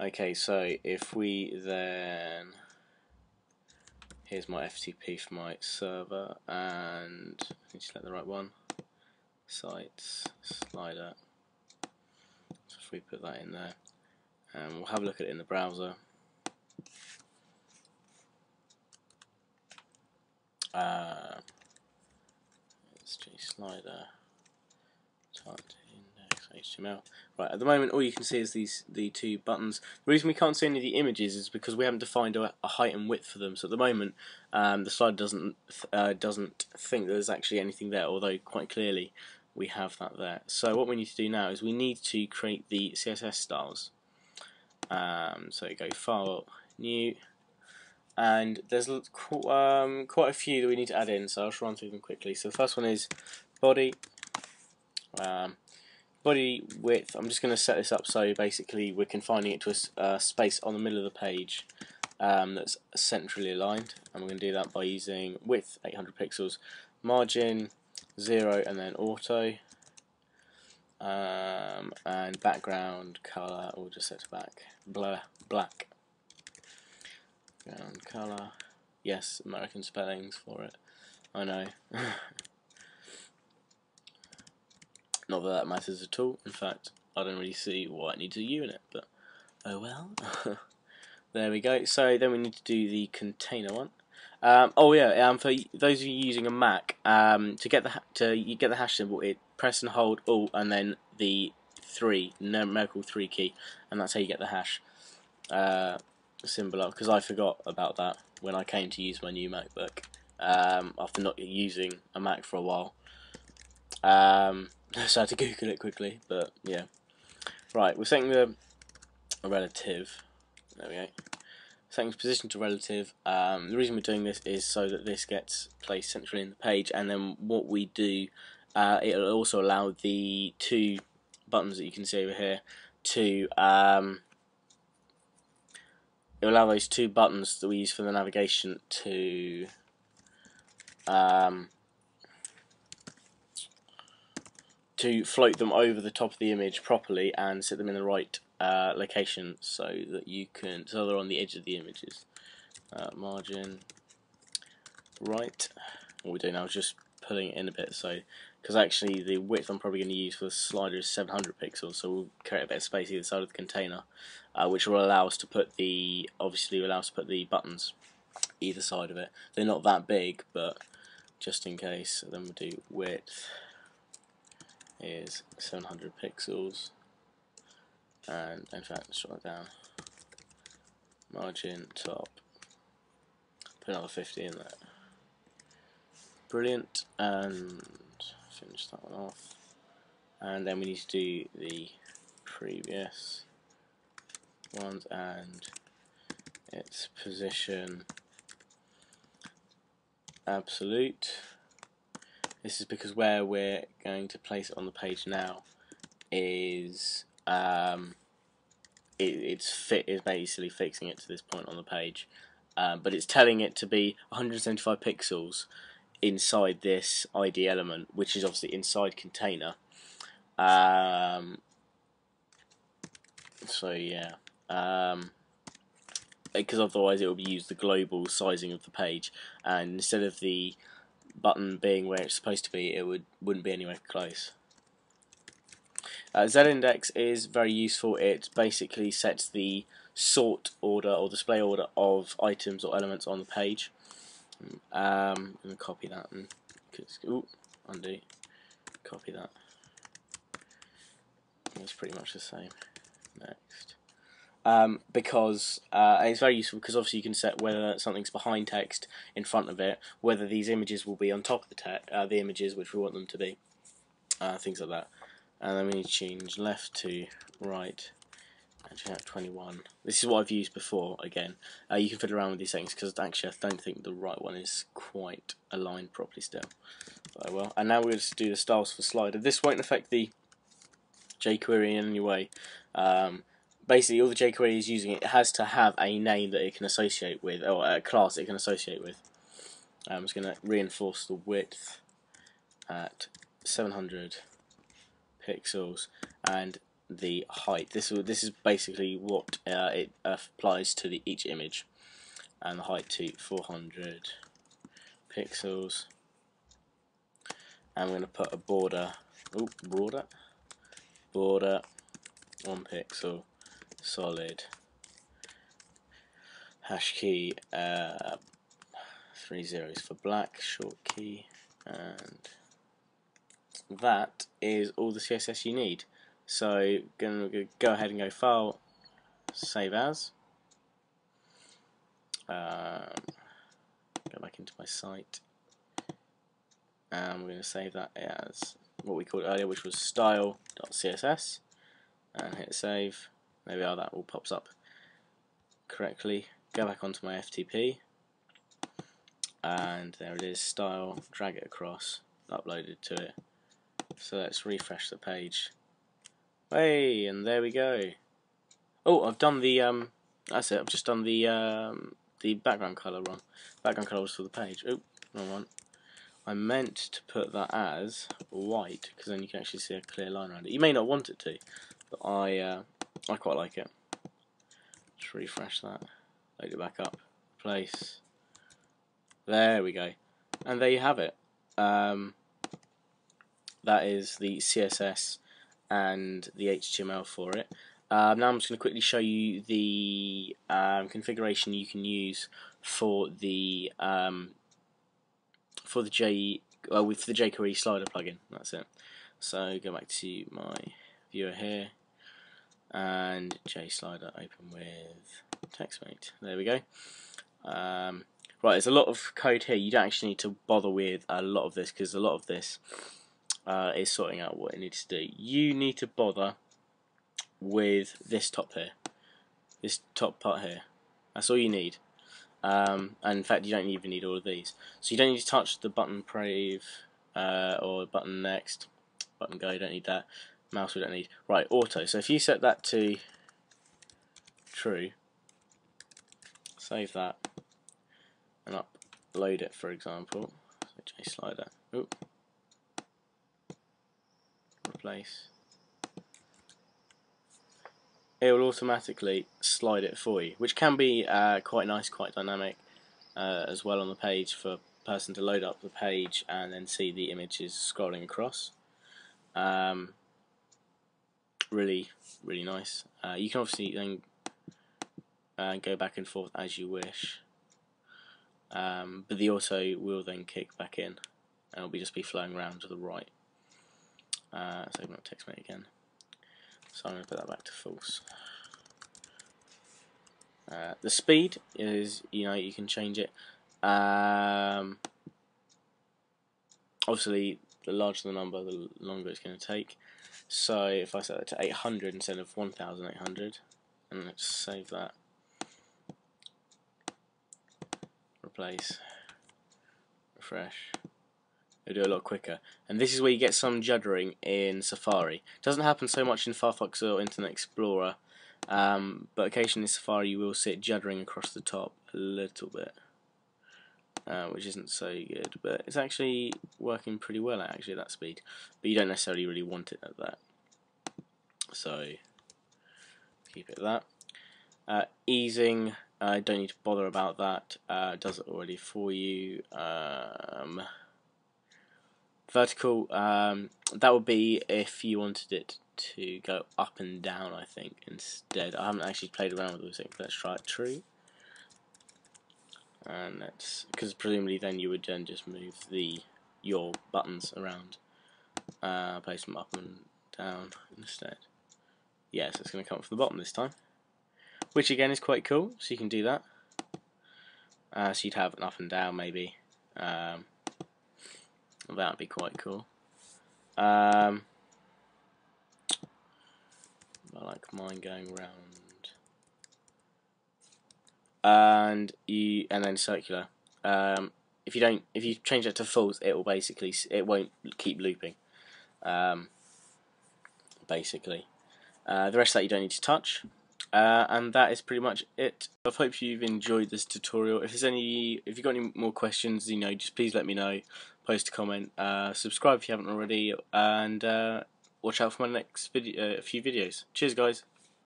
Okay, so if we then here's my FTP for my server and need to select the right one. Sites slider. So if we put that in there and we'll have a look at it in the browser. Uh, let's slider. Index HTML right at the moment all you can see is these the two buttons the reason we can't see any of the images is because we haven't defined a, a height and width for them so at the moment um, the slider doesn't uh, doesn't think there's actually anything there although quite clearly we have that there. So what we need to do now is we need to create the CSS styles. Um, so go File, New, and there's um, quite a few that we need to add in, so I'll just run through them quickly. So the first one is body, um, body width. I'm just going to set this up so basically we're confining it to a uh, space on the middle of the page um, that's centrally aligned, and we're going to do that by using width 800 pixels, margin 0 and then auto. Um, and background color we'll just set to back. Blur black. Background color. Yes American spellings for it. I know not that that matters at all in fact I don't really see why I need a unit, but oh well there we go so then we need to do the container one um, oh yeah, um, for those of you using a Mac, um, to get the to you get the hash symbol, it press and hold Alt and then the three numerical three key, and that's how you get the hash uh, symbol up. Because I forgot about that when I came to use my new MacBook um, after not using a Mac for a while. Um, so I had to Google it quickly, but yeah. Right, we're setting the relative. There we go setting position to relative. Um, the reason we're doing this is so that this gets placed centrally in the page, and then what we do, uh, it'll also allow the two buttons that you can see over here to um, it'll allow those two buttons that we use for the navigation to um, to float them over the top of the image properly and set them in the right uh, location so that you can so they're on the edge of the images. Uh, margin right. What we're doing now is just pulling it in a bit so because actually the width I'm probably going to use for the slider is 700 pixels so we'll create a bit of space either side of the container uh, which will allow us to put the obviously will allow us to put the buttons either side of it they're not that big but just in case then we'll do width is 700 pixels. And in fact let's down margin top. Put another 50 in there. Brilliant. And finish that one off. And then we need to do the previous ones and its position. Absolute this is because where we're going to place it on the page now is um, it, it's fit is basically fixing it to this point on the page, um, but it's telling it to be 175 pixels inside this ID element, which is obviously inside container. Um, so yeah, um, because otherwise it will be used the global sizing of the page, and instead of the button being where it's supposed to be, it would wouldn't be anywhere close. Uh, Z-index is very useful. It basically sets the sort order or display order of items or elements on the page. Um, copy that and ooh, undo, copy that. It's pretty much the same. Next. Um, because uh, it's very useful because obviously you can set whether something's behind text in front of it, whether these images will be on top of the text, uh, the images which we want them to be, uh, things like that. And then we need to change left to right. And change 21 this is what I've used before again. Uh, you can fiddle around with these things because actually I don't think the right one is quite aligned properly still. Will. And now we'll just do the styles for slider. This won't affect the jQuery in any way. Um, basically all the jQuery is using it has to have a name that it can associate with or a class it can associate with I'm just going to reinforce the width at 700 pixels and the height. This will this is basically what uh, it applies to the each image, and the height to 400 pixels. I'm going to put a border, oh border, border, one pixel, solid, hash key, uh, three zeros for black, short key, and that is all the CSS you need. So to go ahead and go File, Save As. Um, go back into my site. And we're going to save that as what we called earlier, which was style.css. And hit save. We are, that all pops up correctly. Go back onto my FTP. And there it is, style, drag it across, uploaded to it. So let's refresh the page. Hey, and there we go. Oh, I've done the um. That's it. I've just done the um the background color wrong. Background color was for the page. Oh, wrong one. I meant to put that as white because then you can actually see a clear line around it. You may not want it to, but I uh, I quite like it. Just refresh that. Load it back up. Place. There we go. And there you have it. Um, that is the CSS and the HTML for it. Um, now I'm just going to quickly show you the um, configuration you can use for the um, for the J well with the jQuery slider plugin. That's it. So go back to my viewer here and JSlider open with TextMate. There we go. Um, right, there's a lot of code here. You don't actually need to bother with a lot of this because a lot of this uh, is sorting out what it needs to do. You need to bother with this top here, this top part here. That's all you need. Um, and in fact, you don't even need all of these. So you don't need to touch the button prev uh, or button next, button go. You don't need that. Mouse we don't need. Right, auto. So if you set that to true, save that, and upload it, for example. So JSlider. Oop replace, it will automatically slide it for you, which can be uh, quite nice, quite dynamic uh, as well on the page for person to load up the page and then see the images scrolling across. Um, really, really nice. Uh, you can obviously then uh, go back and forth as you wish, um, but the auto will then kick back in and it'll be just be flowing around to the right. Uh, so I'm not TextMate again. So I'm going to put that back to false. Uh, the speed is, you know, you can change it. Um, obviously, the larger the number, the longer it's going to take. So if I set that to 800 instead of 1800, and let's save that. Replace. Refresh it'll do a lot quicker. And this is where you get some juddering in Safari. It doesn't happen so much in Firefox or Internet Explorer, um, but occasionally Safari you will see it juddering across the top a little bit. Uh, which isn't so good, but it's actually working pretty well at actually at that speed. But you don't necessarily really want it at that. So keep it at that. Uh, easing, I uh, don't need to bother about that. Uh, does it already for you. Um, vertical um, that would be if you wanted it to go up and down I think instead I haven't actually played around with those things let's try it true and that's because presumably then you would then just move the your buttons around uh, place them up and down instead yes it's going to come from the bottom this time which again is quite cool so you can do that uh, so you'd have an up and down maybe um, That'd be quite cool. Um, I like mine going round. And you and then circular. Um, if you don't, if you change that to false, it will basically it won't keep looping. Um, basically, uh, the rest of that you don't need to touch. Uh, and that is pretty much it. I hope you've enjoyed this tutorial. If there's any, if you've got any more questions, you know, just please let me know. Post a comment, uh, subscribe if you haven't already, and uh, watch out for my next video, uh, few videos. Cheers, guys.